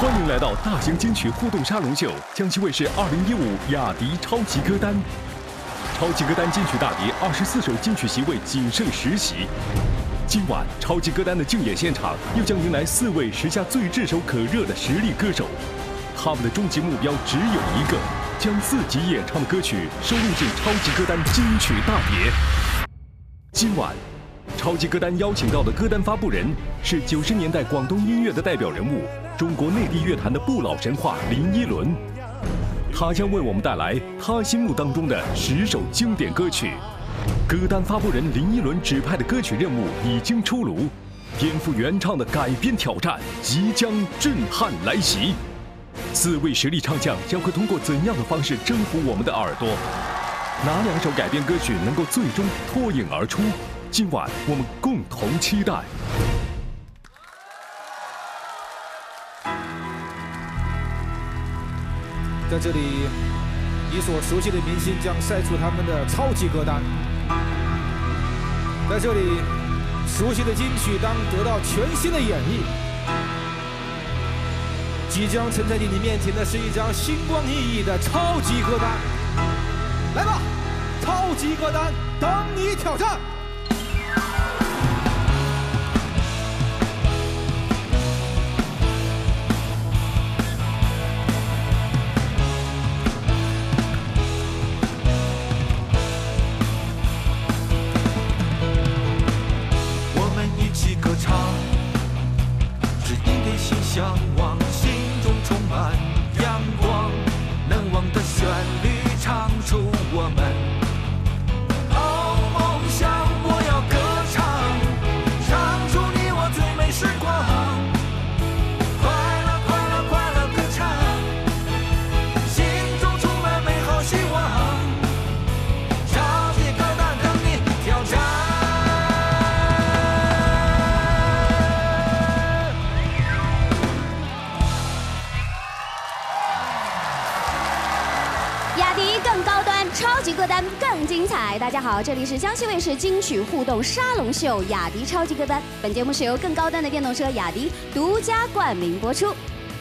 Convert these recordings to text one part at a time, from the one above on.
欢迎来到大型金曲互动沙龙秀，江西卫视二零一五雅迪超级歌单。超级歌单金曲大碟二十四首金曲席位仅剩十席。今晚超级歌单的竞演现场又将迎来四位时下最炙手可热的实力歌手，他们的终极目标只有一个，将自己演唱的歌曲收录进超级歌单金曲大碟。今晚。超级歌单邀请到的歌单发布人是九十年代广东音乐的代表人物，中国内地乐坛的不老神话林依轮。他将为我们带来他心目当中的十首经典歌曲。歌单发布人林依轮指派的歌曲任务已经出炉，颠覆原唱的改编挑战即将震撼来袭。四位实力唱将将会通过怎样的方式征服我们的耳朵？哪两首改编歌曲能够最终脱颖而出？今晚我们共同期待。在这里，你所熟悉的明星将晒出他们的超级歌单。在这里，熟悉的金曲当得到全新的演绎。即将呈现在你面前的是一张星光熠熠的超级歌单。来吧，超级歌单等你挑战。大家好，这里是江西卫视金曲互动沙龙秀雅迪超级歌单。本节目是由更高端的电动车雅迪独家冠名播出。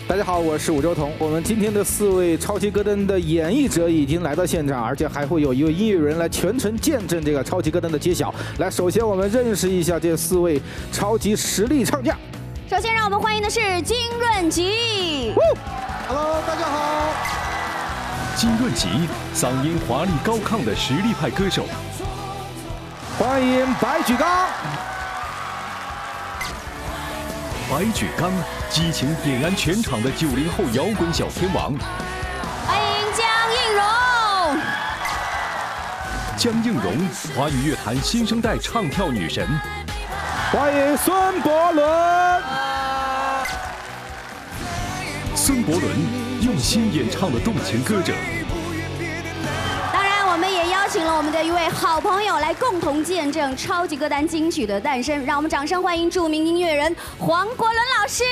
大家好，我是武周彤。我们今天的四位超级歌单的演绎者已经来到现场，而且还会有一位音乐人来全程见证这个超级歌单的揭晓。来，首先我们认识一下这四位超级实力唱将。首先让我们欢迎的是金润吉。Hello，大家好。金润吉，嗓音华丽高亢的实力派歌手。欢迎白举纲。白举纲，激情点燃全场的九零后摇滚小天王。欢迎江映蓉。江映蓉，华语乐坛新生代唱跳女神。欢迎孙伯伦。孙伯伦。用心演唱的动情歌者。当然，我们也邀请了我们的一位好朋友来共同见证超级歌单金曲的诞生。让我们掌声欢迎著名音乐人黄国伦老师。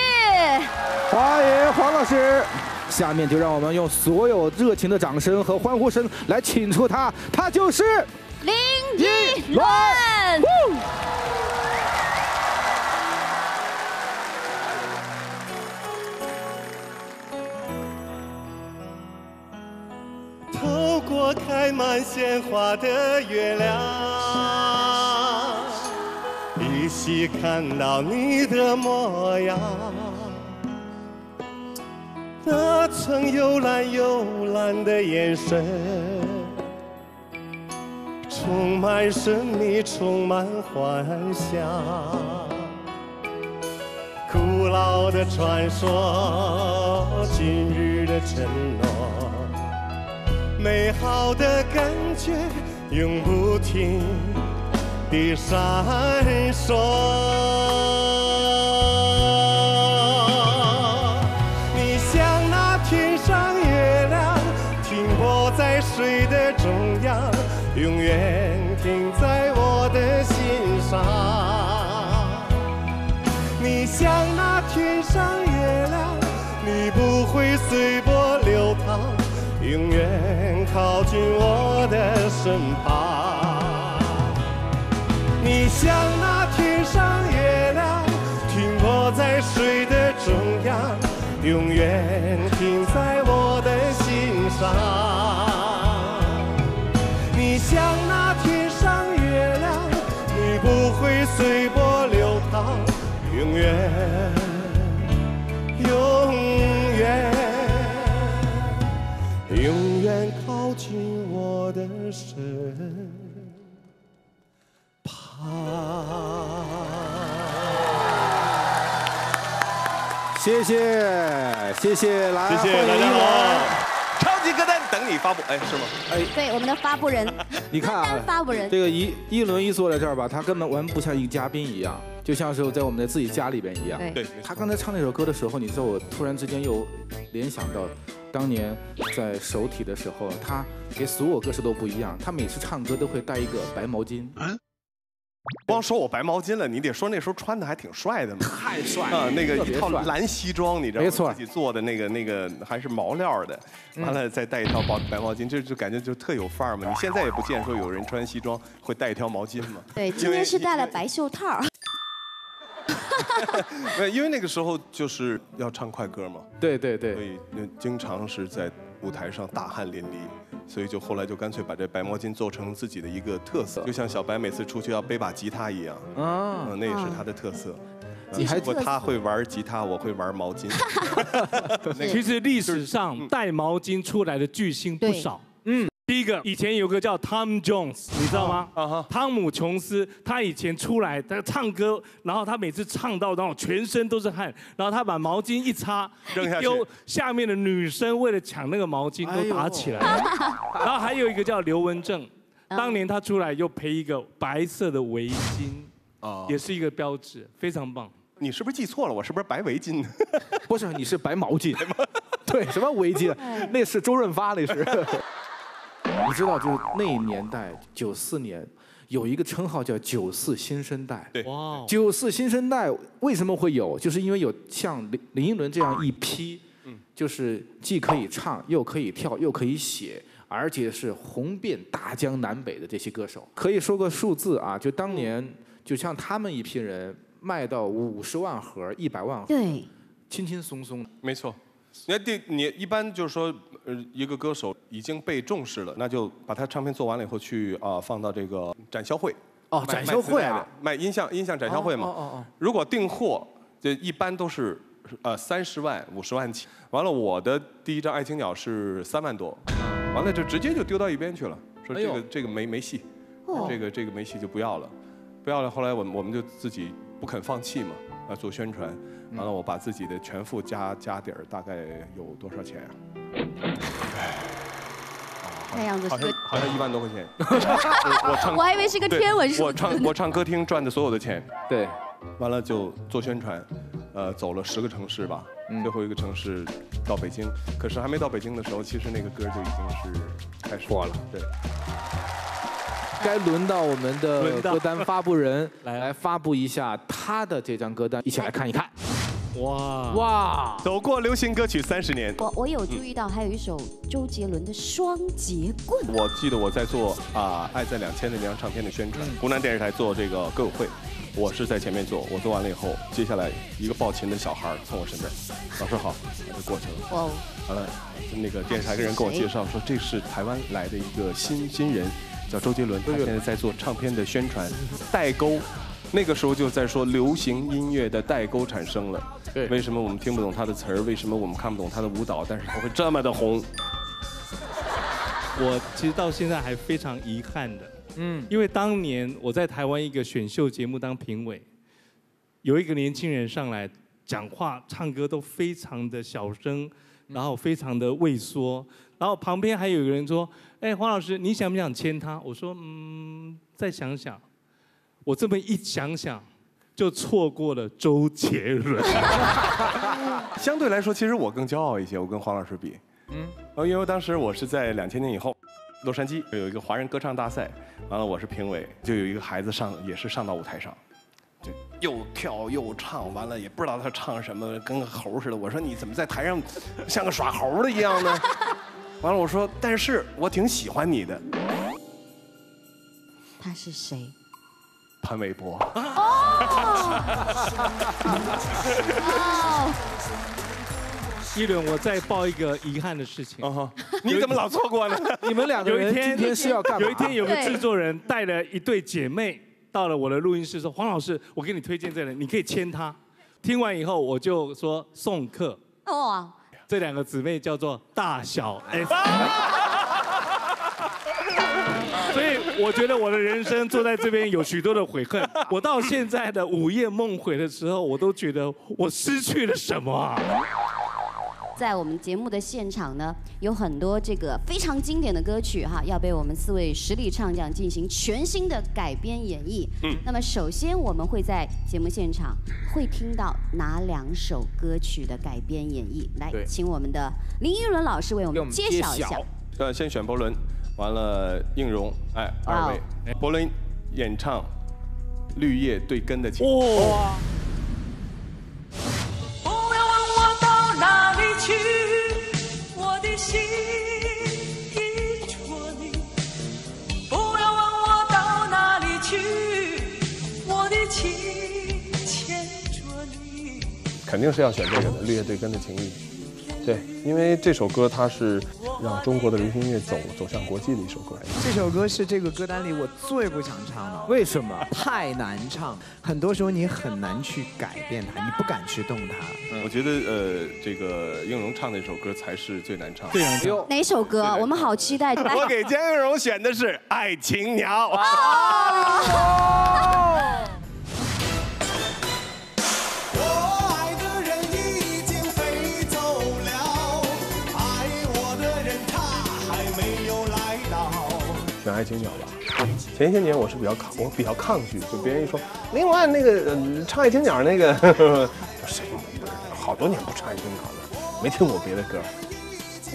欢迎黄老师。下面就让我们用所有热情的掌声和欢呼声来请出他，他就是林依轮。我开满鲜花的月亮，依稀看到你的模样，那曾幽蓝幽蓝的眼神，充满神秘，充满幻想，古老的传说，今日的承诺。美好的感觉永不停地闪烁。你像那天上月亮，停泊在水的中央，永远停在我的心上。你像那天上月亮，你不会随波流淌，永远。靠近我的身旁，你像那天上月亮，停泊在水的中央，永远身旁。谢谢谢谢，来谢谢欢迎一轮大家好，超级歌单等你发布，哎，是吗？对，我们的发布人，你看啊发布人，这个一一轮一坐在这儿吧，他根本完不像一个嘉宾一样，就像是在我们的自己家里边一样。对对，他刚才唱那首歌的时候，你知道我突然之间又联想到，当年在首体的时候，他给所有歌手都不一样，他每次唱歌都会带一个白毛巾，光说我白毛巾了，你得说那时候穿的还挺帅的嘛。太帅啊，那个一套蓝西装，你知道吗？没错自己做的那个那个还是毛料的，完了再带一套白白毛巾，这就感觉就特有范儿嘛。你现在也不见说有人穿西装会带一条毛巾嘛？对，今天是带了白袖套，没有，因为那个时候就是要唱快歌嘛，对对对，所以经常是在舞台上大汗淋漓，所以就后来就干脆把这白毛巾做成自己的一个特色，就像小白每次出去要背把吉他一样，啊，嗯，那也是他的特色。你还不过他会玩吉他，我会玩毛巾。其实历史上带毛巾出来的巨星不少。嗯，第一个以前有个叫 Tom Jones，你知道吗？啊哈汤姆琼斯，他以前出来他唱歌，然后他每次唱到然后全身都是汗，然后他把毛巾一擦，扔下丢下面的女生为了抢那个毛巾都打起来了。然后还有一个叫刘文正，当年他出来又配一个白色的围巾，啊也是一个标志，非常棒。你是不是记错了？我是不是白围巾？不是，你是白毛巾，对，什么围巾？那是周润发，那是。你知道，就是那年代，九四年有一个称号叫“九四新生代”。对九四新生代为什么会有？就是因为有像林林依轮这样一批，就是既可以唱，又可以跳，又可以写，而且是红遍大江南北的这些歌手。可以说个数字啊，就当年就像他们一批人卖到五十万盒、一百万盒，对，轻轻松松。没错。你看第你一般就是说，呃，一个歌手已经被重视了，那就把他唱片做完了以后去啊、放到这个展销会。哦，卖展销会啊，，卖音像音像展销会嘛。哦哦哦如果订货，这一般都是呃三十万、五十万起。完了，我的第一张《爱情鸟》是三万多，完了就直接就丢到一边去了，说哎呦这个这个没没戏，哦这个这个没戏就不要了，不要了。后来我们我们就自己不肯放弃嘛，啊做宣传。完了，我把自己的全副加加底儿大概有多少钱啊？看样子好像是个，好像一万多块钱。我我唱 我还以为是个天文数。字我唱我唱歌厅赚的所有的钱，对，完了就做宣传，呃，走了十个城市吧，嗯。最后一个城市到北京，可是还没到北京的时候，其实那个歌就已经是开始火了。对，该轮到我们的歌单发布人 来。来发布一下他的这张歌单，一起来看一看。哇，哇，走过流行歌曲三十年。我我有注意到，还有一首周杰伦的《双截棍》。我记得我在做啊、爱在两千》那张唱片的宣传，湖南电视台做这个歌友会，我是在前面做，我做完了以后，接下来一个抱琴的小孩儿从我身边，老师好，我就过去了。哇哦，完了，那个电视台的人跟我介绍说，这是台湾来的一个新新人，叫周杰伦，他现在在做唱片的宣传，代沟。那个时候就在说流行音乐的代沟产生了。对为什么我们听不懂他的词儿？为什么我们看不懂他的舞蹈？但是他会这么的红？我其实到现在还非常遗憾的，嗯，因为当年我在台湾一个选秀节目当评委，有一个年轻人上来讲话、唱歌都非常的小声，然后非常的畏缩，然后旁边还有一个人说：“哎，黄老师，你想不想签他？”我说：“嗯，再想想。”我这么一想想，就错过了周杰伦。相对来说，其实我更骄傲一些，我跟黄老师比。嗯，呃，因为当时我是在两千年以后，洛杉矶有一个华人歌唱大赛，完了我是评委，就有一个孩子上也是上到舞台上，就又跳又唱，完了也不知道他唱什么，跟个猴似的。我说你怎么在台上像个耍猴的一样呢？完了我说，但是我挺喜欢你的，他是谁？潘玮柏。哦，一轮，我再报一个遗憾的事情。你怎么老错过呢？你们两个人今天是要干嘛？有一天有个制作人带了一对姐妹到了我的录音室，说：“黄老师，我给你推荐这人，你可以签他。”听完以后，我就说送客。哦，这两个姊妹叫做大小 S。所以我觉得我的人生坐在这边有许多的悔恨。我到现在的午夜梦回的时候，我都觉得我失去了什么啊？在我们节目的现场呢，有很多这个非常经典的歌曲哈，要被我们四位实力唱将进行全新的改编演绎。嗯，那么首先我们会在节目现场会听到哪两首歌曲的改编演绎？来，请我们的林依轮老师为我们揭晓一下。呃，先选伯伦，完了应荣，哎，二位，伯伦演唱《绿叶对根的情》。哇！不要问我到哪里去，我的心依着你。不要问我到哪里去，我的情牵着你。肯定是要选这个的《绿叶对根的情谊》。对，因为这首歌它是让中国的流行音乐走走向国际的一首歌。这首歌是这个歌单里我最不想唱的，为什么？太难唱，很多时候你很难去改变它，你不敢去动它。我觉得呃，这个应荣唱那首歌才是最难唱的。对啊，哟，哪首歌啊？我们好期待。我给江应荣选的是《爱情鸟》。爱情鸟吧。前些年我是比较抗，我比较抗拒，就别人一说，另外那个、呃、唱爱情鸟那个，好多年不唱爱情鸟了，没听过别的歌。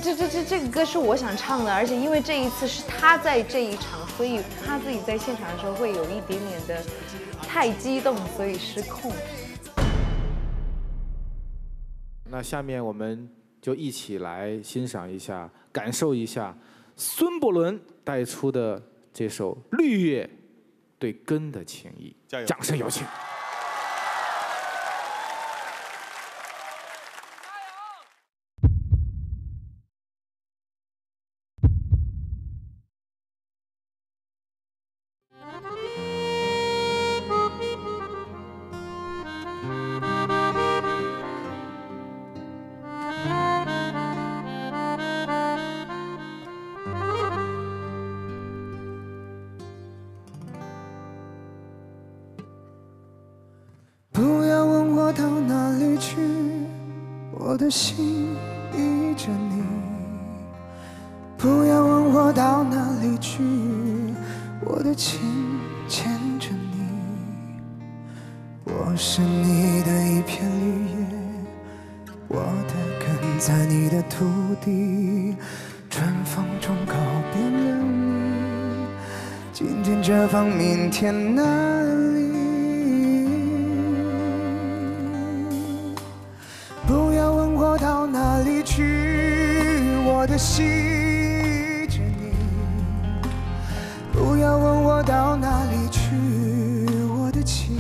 这这这这个歌是我想唱的，而且因为这一次是他在这一场，所以他自己在现场的时候会有一点点的太激动，所以失控。那下面我们就一起来欣赏一下，感受一下孙伯伦带出的这首《绿叶对根的情谊》。加油掌声有请。天那里。不要问我到哪里去，我的心依着你。不要问我到哪里去，我的情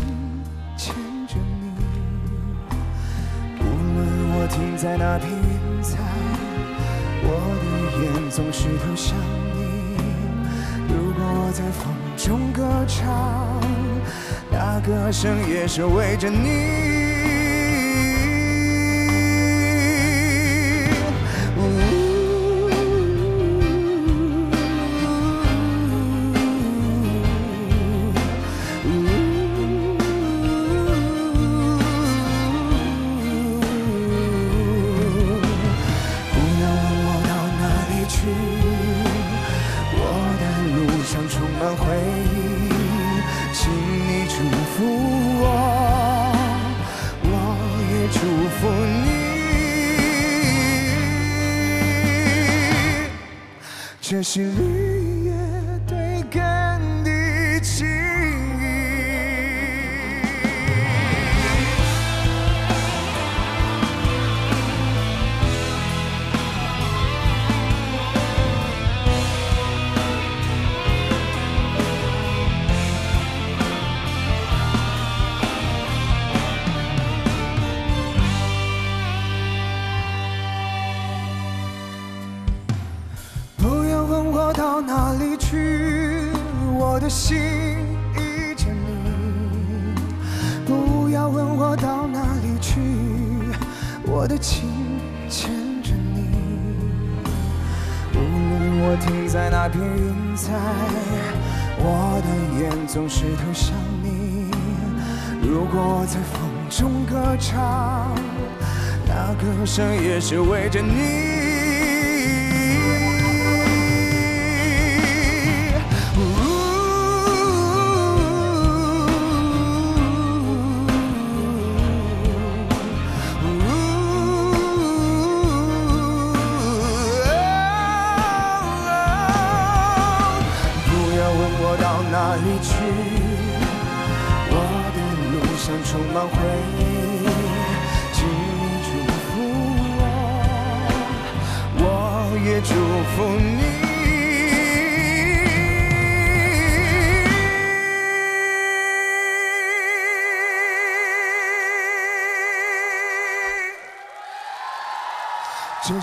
牵着你。无论我停在哪片云彩，我的眼总是投向你。如果我在风中歌唱，那歌声也是为着你。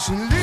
Watching.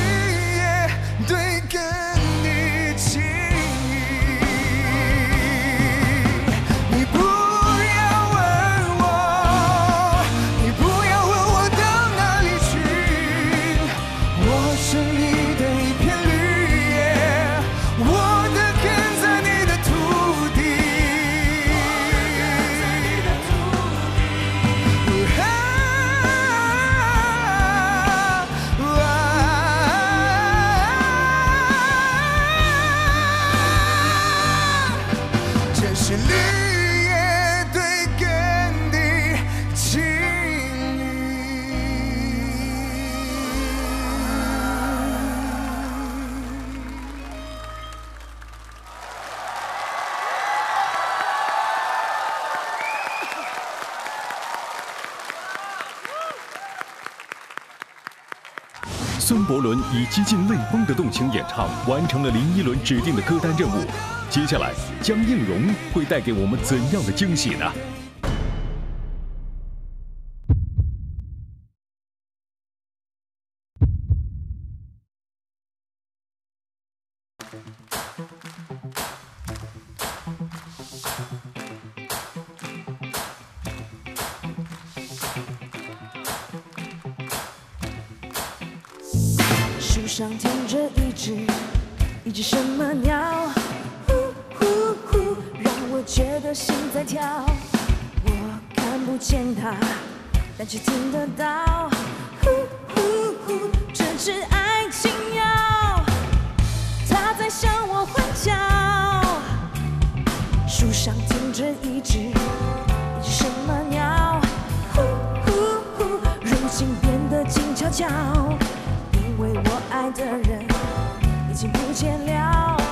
以几近泪崩的动情演唱完成了林依轮指定的歌单任务。接下来江映蓉会带给我们怎样的惊喜呢？在跳，我看不见它，但却听得到。呼呼呼，这只爱情鸟，它在向我欢叫。树上停着一只什么鸟？呼呼呼，人心变得静悄悄，因为我爱的人已经不见了。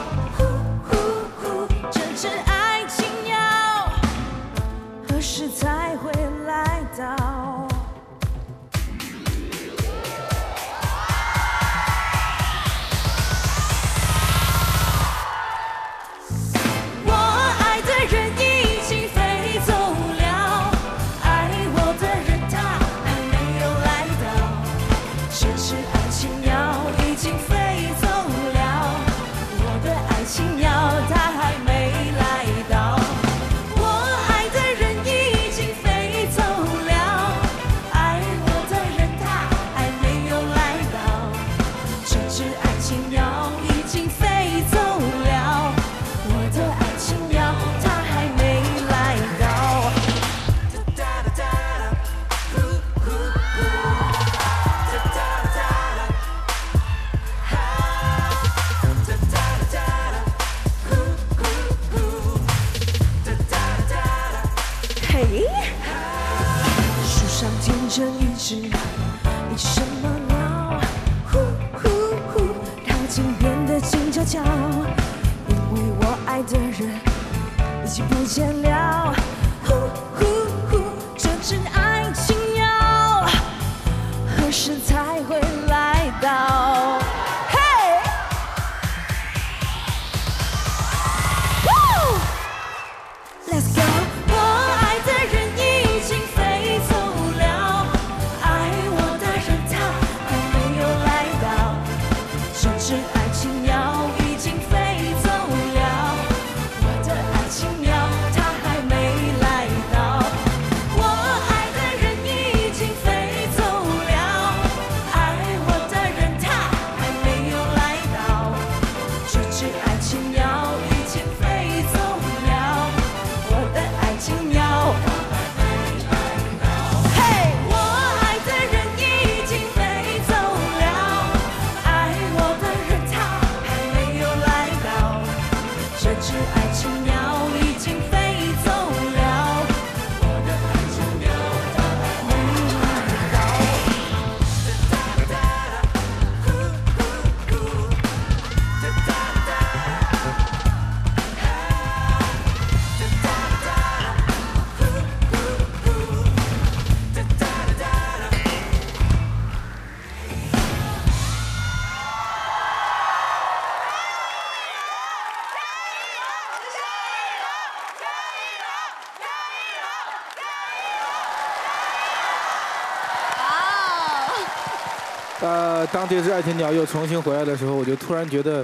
这只爱情鸟又重新回来的时候，我就突然觉得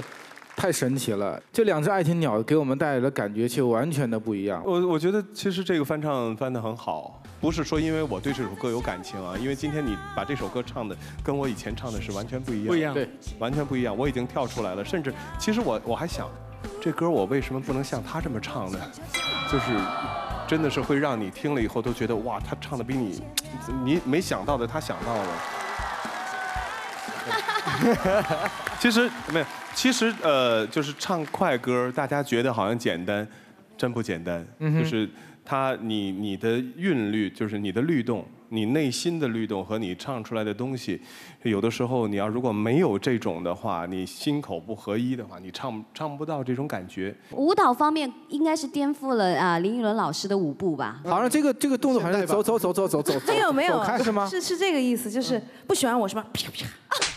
太神奇了。这两只爱情鸟给我们带来的感觉却完全的不一样。我我觉得其实这个翻唱翻得很好，不是说因为我对这首歌有感情啊，因为今天你把这首歌唱的跟我以前唱的是完全不一样，不一样对，完全不一样。我已经跳出来了，甚至其实我我还想，这歌我为什么不能像他这么唱呢？就是真的是会让你听了以后都觉得哇，他唱的比你你没想到的他想到了。其实没有，其实呃，就是唱快歌，大家觉得好像简单，真不简单。就是它，你你的韵律，就是你的律动，你内心的律动和你唱出来的东西，有的时候你要如果没有这种的话，你心口不合一的话，你唱唱不到这种感觉。舞蹈方面应该是颠覆了啊林依轮老师的舞步吧？好像这个这个动作好像是走走走走走走，没有没有走，开是吗？是是这个意思，就是不喜欢我是吗？啪啪。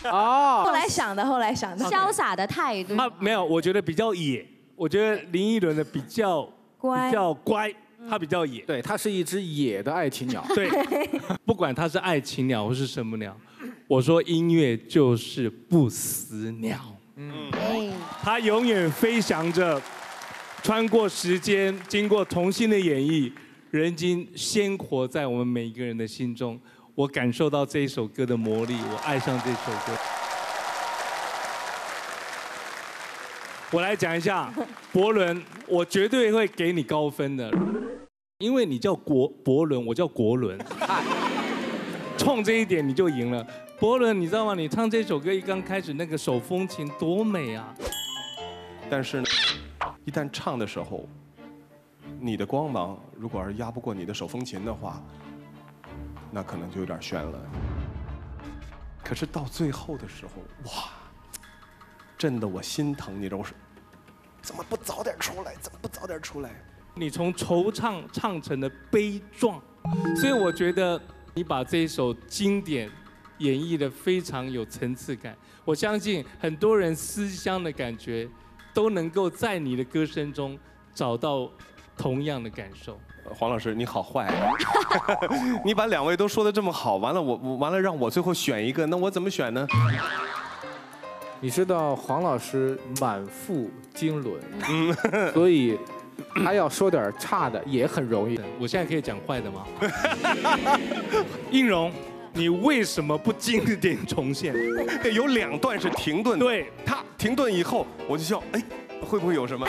哦后来想的，后来想的。潇洒的态度。啊没有，我觉得比较野。我觉得林依轮的比较乖比较乖，他比较野。对，它是一只野的爱情鸟。对，不管它是爱情鸟或是什么鸟，我说音乐就是不死鸟，嗯，它永远飞翔着，穿过时间，经过重新的演绎，人今鲜活在我们每一个人的心中。我感受到这一首歌的魔力，我爱上这首歌。我来讲一下伯伦，我绝对会给你高分的，因为你叫国伯伦，我叫国伦，冲这一点你就赢了。伯伦，你知道吗？你唱这首歌一刚开始，那个手风琴多美啊！但是呢，一旦唱的时候，你的光芒如果要是压不过你的手风琴的话，那可能就有点悬了。可是到最后的时候，哇，震得我心疼，你知道我是怎么不早点出来？怎么不早点出来？你从惆怅唱成了悲壮，所以我觉得你把这一首经典演绎的非常有层次感。我相信很多人思乡的感觉，都能够在你的歌声中找到同样的感受。呃黄老师，你好坏、啊，你把两位都说的这么好，完了我我完了让我最后选一个，那我怎么选呢？你知道黄老师满腹经纶，嗯 所以他要说点差的也很容易。我现在可以讲坏的吗？应荣，你为什么不经典重现？有两段是停顿的，对，他停顿以后，我就笑，哎，会不会有什么？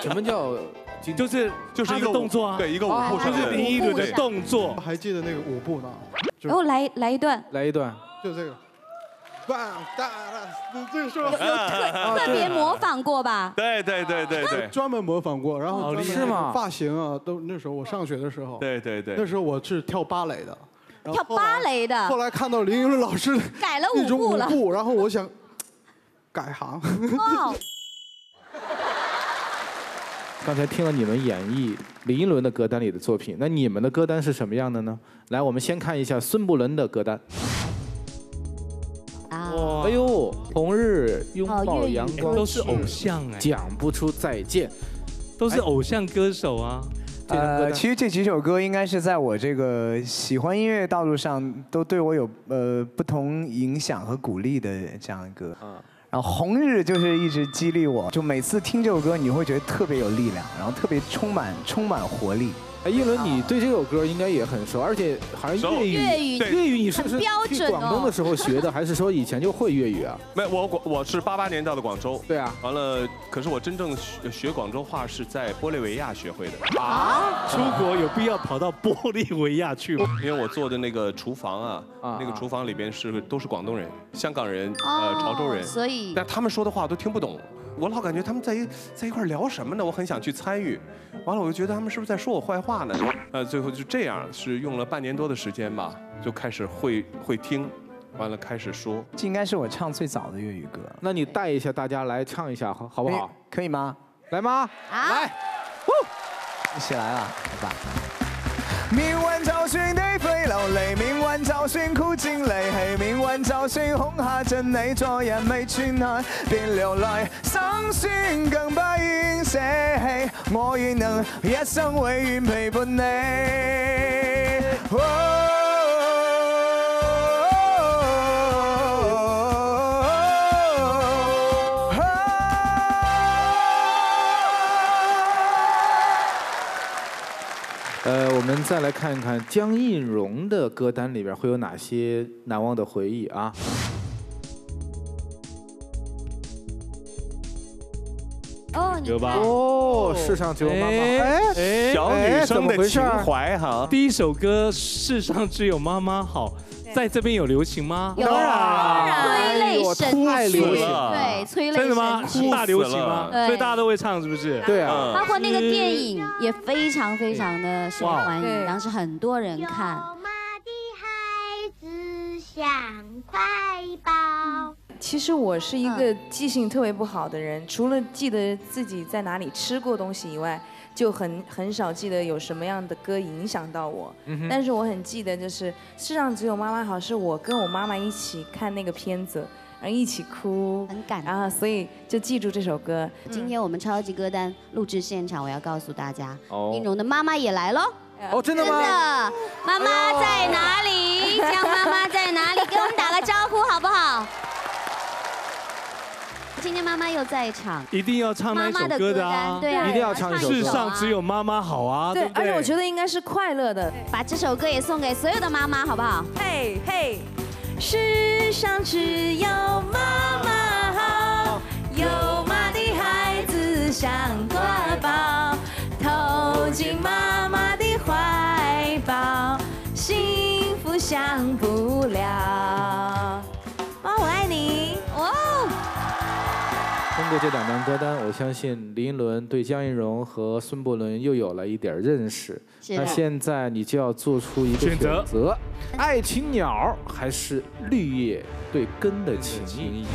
什么叫就是就是一个动作啊，对，一个舞步上就是林依轮的动作。还记得那个舞步呢？然后来来一段，来一段，就这个，棒哒哒，这个是吧？特 特别模仿过吧？对对对对对专门模仿过，然后是吗发型啊，都那时候我上学的时候，对对对那时候我是跳芭蕾的，跳芭蕾的后来看到林依轮老师改了舞步了。然后我想改行。哇，刚才听了你们演绎林依轮的歌单里的作品，那你们的歌单是什么样的呢？来，我们先看一下孙不伦的歌单。红日拥哦抱阳光，都是偶像哎，讲不出再见。都是偶像歌手啊。呃，其实这几首歌应该是在我这个喜欢音乐道路上都对我有呃不同影响和鼓励的这样一个。然后红日就是一直激励我，就每次听这首歌你会觉得特别有力量，然后特别充满充满活力。哎，一轮，你对这首歌应该也很熟，而且好像粤语，粤语粤语你是不是标去准哦广东的时候学的，还是说以前就会粤语啊？没有，我广我是八八年到的广州，对啊，完了，可是我真正学学广州话是在玻利维亚学会的，啊，出国有必要跑到玻利维亚去吗？因为我做的那个厨房啊，啊那个厨房里边是都是广东人、香港人、呃潮州人，哦所以但他们说的话我都听不懂，我老感觉他们在一在一块聊什么呢？我很想去参与，完了我就觉得他们是不是在说我坏话呢？呃，最后就这样，是用了半年多的时间吧，就开始会会听，完了开始说。这应该是我唱最早的粤语歌，那你带一下大家来唱一下，好好不好？可以吗？来吗？啊，来，一起来啊，好吧。命運就算你飛流離，命運就算苦戰離棄，命運就算恐嚇盡你，做人未轉眼便流淚，心酸更不願捨棄，我願能一生永遠陪伴你。们再来看一看江映蓉的歌单里边会有哪些难忘的回忆啊？哦，有吧？哦，世上只有妈妈。哎哎小女生的情哎怀哈。第一首歌《世上只有妈妈好》，在这边有流行吗？有啊催泪神曲，对，催泪真的吗？神曲。大流行吗？对所以大家都会唱，是不是？对啊，包括那个电影也非常非常的受欢迎，当时很多人看。妈的孩子像块宝。其实我是一个记性特别不好的人，除了记得自己在哪里吃过东西以外，就很很少记得有什么样的歌影响到我。但是我很记得，就是《世上只有妈妈好》，是我跟我妈妈一起看那个片子，然后一起哭，很感然后所以就记住这首歌。今天我们超级歌单录制现场，我要告诉大家，哦英荣的妈妈也来喽。哦，真的真的吗？，妈妈在哪里？江妈妈在哪里？给我们打个招呼好不好？今天妈妈又在场，一定要唱那首妈妈的歌歌的啊单，！对啊，一定要唱一首世上只有妈妈好啊，对？而且我觉得应该是快乐的。把这首歌也送给所有的妈妈，好不好？嘿嘿，世上只有妈妈好，有妈的孩子像块宝，投进妈妈的怀抱，幸福享不通过这两张歌单，我相信林依轮对江映蓉和孙伯伦又有了一点认识。那现在你就要做出一个选选择择：爱情鸟还是绿叶对根的情谊？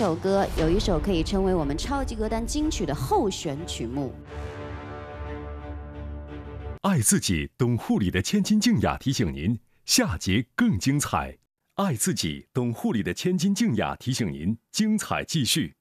首歌，有一首可以称为我们超级歌单金曲的候选曲目。爱自己，懂护理的千金静雅提醒您，下节更精彩。爱自己，懂护理的千金静雅提醒您，精彩继续。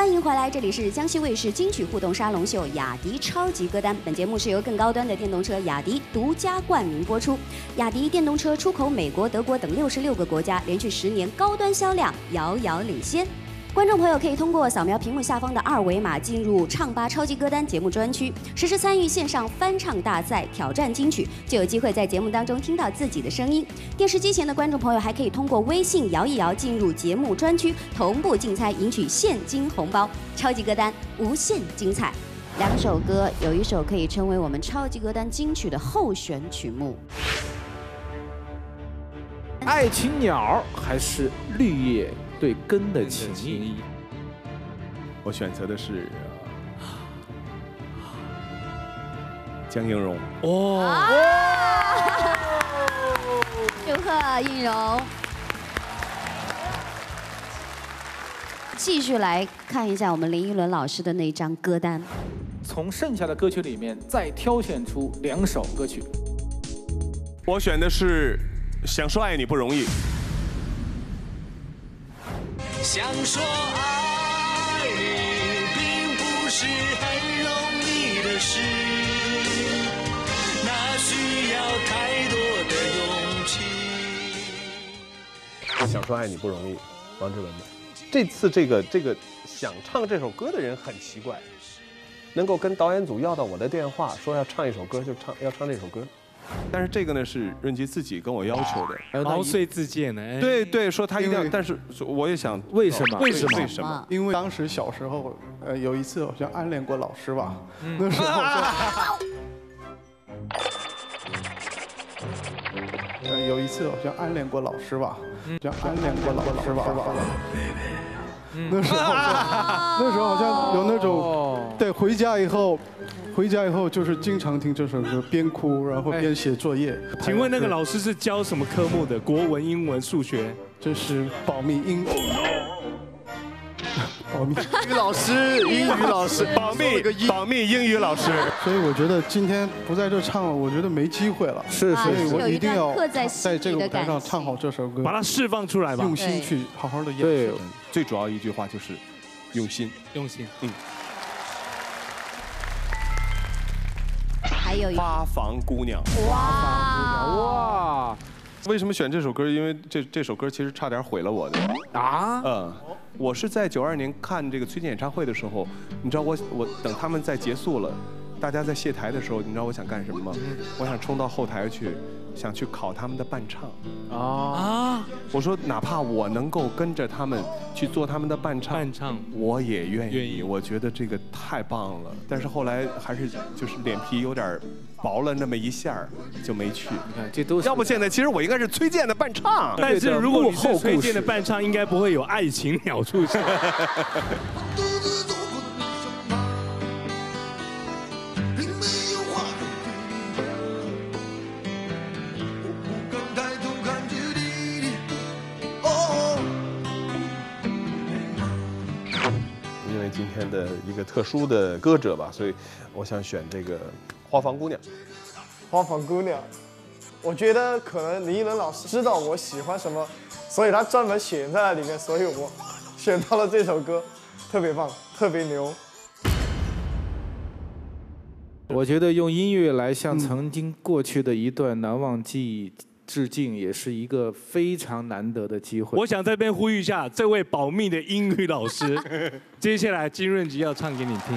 欢迎回来，这里是江西卫视金曲互动沙龙秀雅迪超级歌单。本节目是由更高端的电动车雅迪独家冠名播出。雅迪电动车出口美国、德国等六十六个国家，连续十年高端销量遥遥领先。观众朋友可以通过扫描屏幕下方的二维码进入唱吧超级歌单节目专区，实时参与线上翻唱大赛，挑战金曲，就有机会在节目当中听到自己的声音。电视机前的观众朋友还可以通过微信摇一摇进入节目专区，同步竞猜赢取现金红包。超级歌单无限精彩，两首歌有一首可以称为我们超级歌单金曲的候选曲目。爱情鸟还是绿叶对根的情谊？我选择的是呃江映蓉。哦，祝贺映蓉。继续来看一下我们林依轮老师的那张歌单。从剩下的歌曲里面再挑选出两首歌曲。我选的是《想说爱你不容易》。想说爱你，并不是很容易的事，那需要太多的勇气。想说爱你不容易，王志文的。这次这个这个想唱这首歌的人很奇怪，能够跟导演组要到我的电话，说要唱一首歌就唱，要唱这首歌。但是这个呢是润吉自己跟我要求的，毛遂自荐呢？哎。对对，说他一定要，但是我也想为什么为为什么？为什么？因为当时小时候，呃，有一次好像暗恋过老师吧，那时候就，呃，有一次好像暗恋过老师吧，像暗恋过老师吧，那时候就，那时候好像有那种，对，回家以后，回家以后就是经常听这首歌，边哭然后边写作业。请问那个老师是教什么科目的？国文、英文、数学？这是保密英，保保密。英语老师，英语老师，保密，保密，英语老师。所以我觉得今天不在这唱了，我觉得没机会了。是是所以我一一定要在这个舞台上唱好这首歌，把它释放出来吧用心去好好的演对。最主要一句话就是用心。用心。嗯，还有一花房姑娘。哇哇，为什么选这首歌？因为这这首歌其实差点毁了我的。啊，嗯，我是在九二年看这个崔健演唱会的时候，你知道我我等他们在结束了，大家在卸台的时候，你知道我想干什么吗？我想冲到后台去，想去考他们的伴唱。啊，我说哪怕我能够跟着他们去做他们的伴唱，伴唱我也愿意。愿意我觉得这个太棒了。但是后来还是就是脸皮有点薄了那么一下，就没去。你看这都是要不现在其实我应该是崔健的伴唱。但是如果你是崔健的伴唱，应该不会有爱情鸟出现。今天的一个特殊的歌者吧，所以我想选这个《花房姑娘》。花房姑娘，我觉得可能林依轮老师知道我喜欢什么，所以他专门选在了里面，所以我选到了这首歌，特别棒，特别牛。我觉得用音乐来向曾经过去的一段难忘记忆致敬，也是一个非常难得的机会。我想这边呼吁一下这位保密的英语老师，接下来金润吉要唱给你听。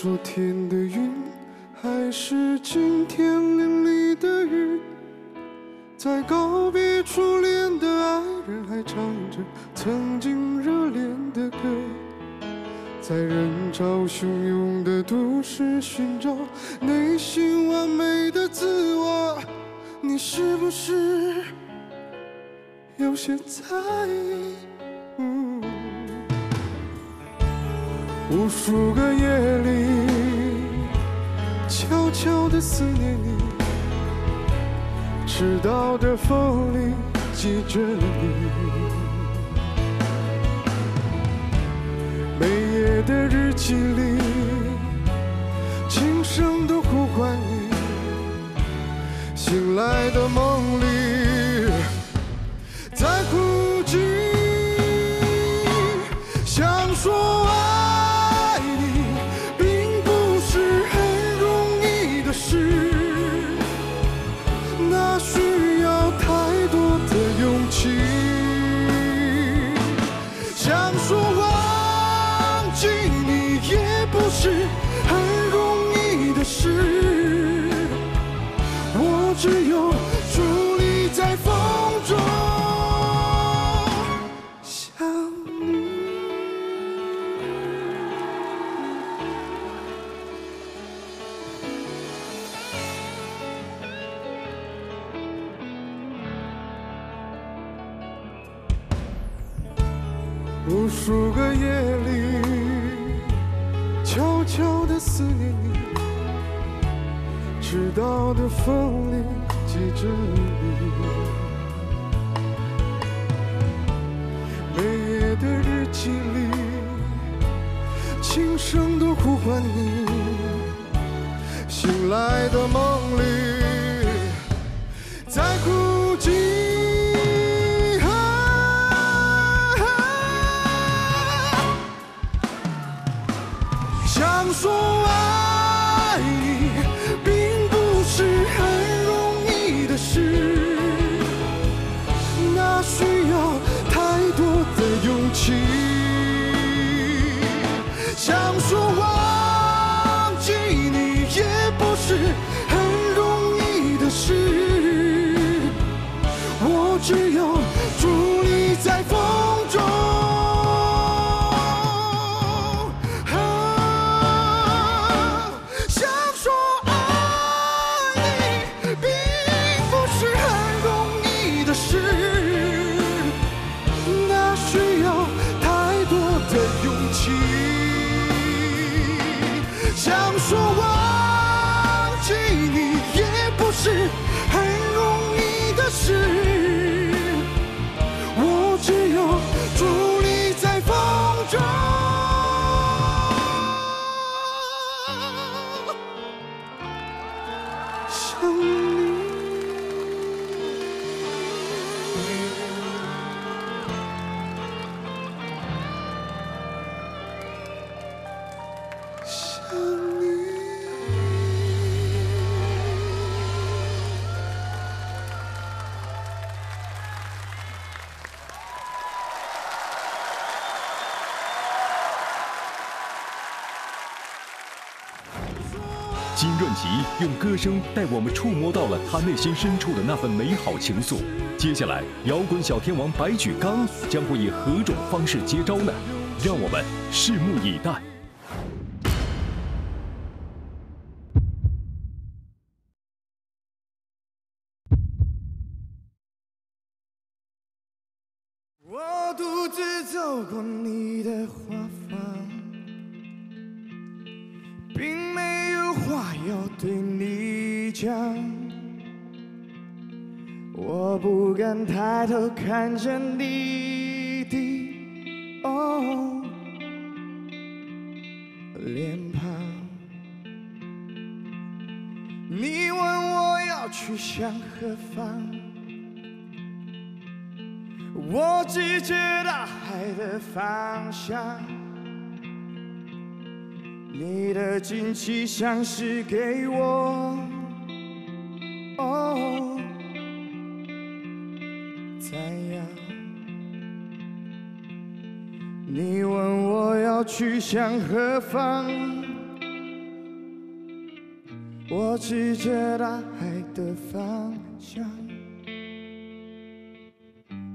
昨天的云，还是今天淋漓的雨？在告别初恋的爱人，还唱着曾经热恋的歌。在人潮汹涌的都市寻找内心完美的自我，你是不是有些在意？无数个夜里，悄悄地思念你，迟到的风里记着你，每夜的日记里，轻声地呼唤你，醒来的梦里，在哭泣，轻声的呼唤你，醒来的梦里，他内心深处的那份美好情愫。接下来，摇滚小天王白举纲将会以何种方式接招呢？让我们拭目以待。我独自走过你的花房，并没有话要对你讲。不敢抬头看着你的哦脸庞。你问我要去向何方？我指着大海的方向，你的惊奇像是给我去向何方，我指着大海的方向。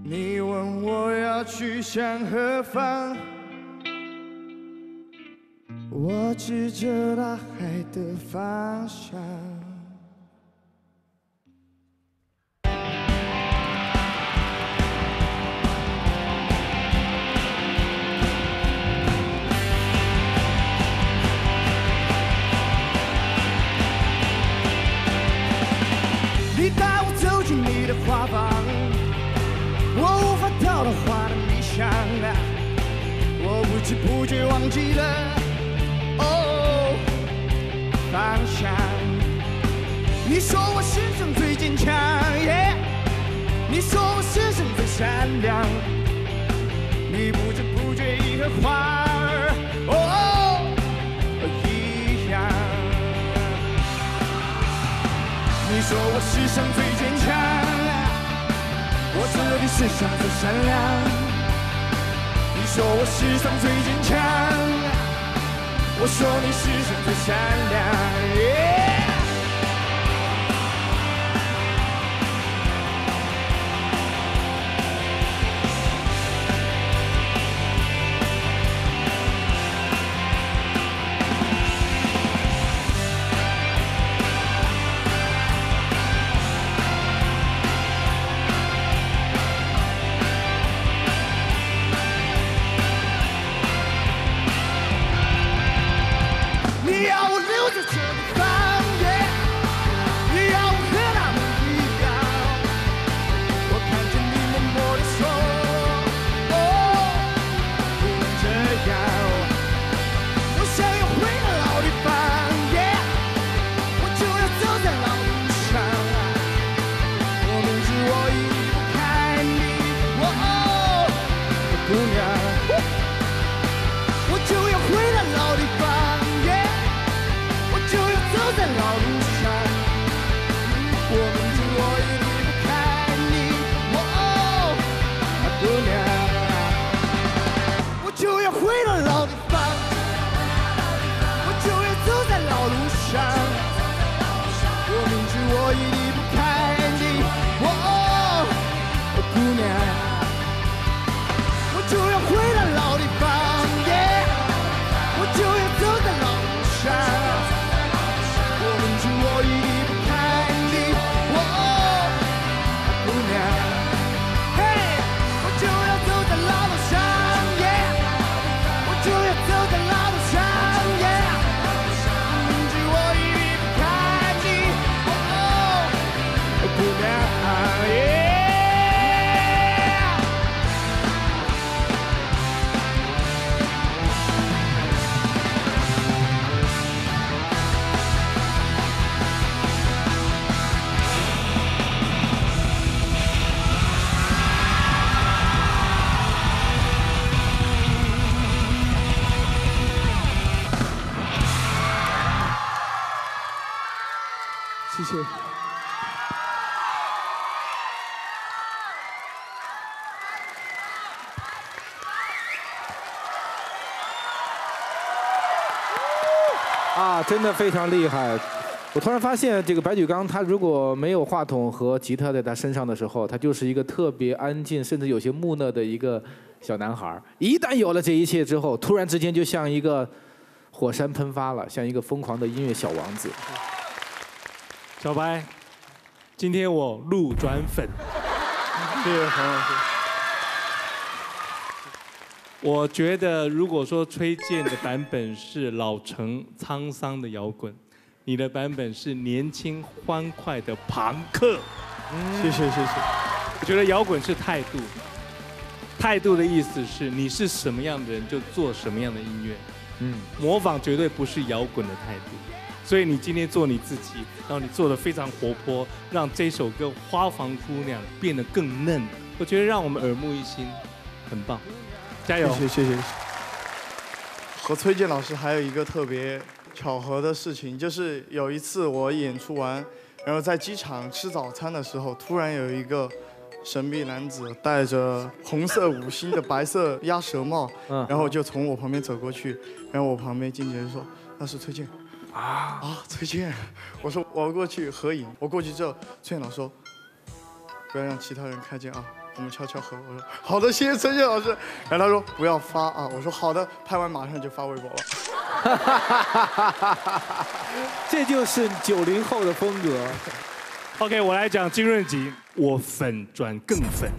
你问我要去向何方，我指着大海的方向。不知不觉忘记了哦方向。你说我世上最坚强，耶！你说我世上最善良，你不知不觉已和花儿一样。你说我世上最坚强。我知道你世上最善良，说我世上最坚强，我说你世上最善良。啊，真的非常厉害。我突然发现，这个白举纲他如果没有话筒和吉他在他身上的时候，他就是一个特别安静，甚至有些木讷的一个小男孩儿。一旦有了这一切之后，突然之间就像一个火山喷发了，像一个疯狂的音乐小王子。小白，今天我路转粉，谢谢黄老师。我觉得如果说崔健的版本是老成沧桑的摇滚，你的版本是年轻欢快的朋克。谢谢谢谢。我觉得摇滚是态度，态度的意思是你是什么样的人就做什么样的音乐。嗯，模仿绝对不是摇滚的态度。所以你今天做你自己，然后你做的非常活泼，让这首歌《花房姑娘》变得更嫩。我觉得让我们耳目一新，很棒，加油！谢谢谢谢。和崔健老师还有一个特别巧合的事情，就是有一次我演出完，然后在机场吃早餐的时候，突然有一个神秘男子戴着红色五星的白色鸭舌帽，嗯然后就从我旁边走过去，然后我旁边经纪人说那是崔健。啊啊，崔健！我说我要过去合影。我过去之后，崔健老师说不要让其他人看见啊，我们悄悄合。我说好的，谢谢崔健老师。然后他说不要发啊，我说好的，拍完马上就发微博了。这就是九零后的风格。OK，我来讲金润吉，我粉转更粉。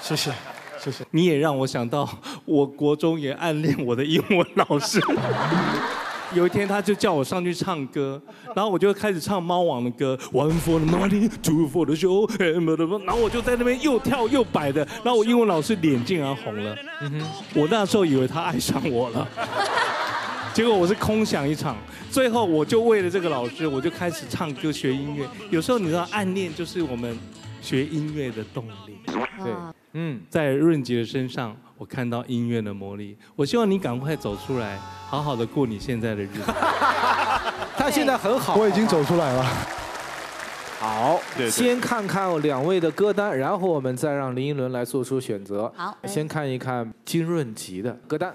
谢谢，谢谢。你也让我想到，我国中也暗恋我的英文老师。有一天，他就叫我上去唱歌，然后我就开始唱猫王的歌，One for the money, two for the show，然后我就在那边又跳又摆的，然后我英文老师脸竟然红了。我那时候以为他爱上我了，结果我是空想一场。最后，我就为了这个老师，我就开始唱歌学音乐。有时候你知道，暗恋就是我们学音乐的动力。对，嗯，在润杰的身上，我看到音乐的魔力。我希望你赶快走出来，好好的过你现在的日子。他现在很好，我已经走出来了。好，对对先看看两位的歌单，然后我们再让林依轮来做出选择。好先看一看金润吉的歌单。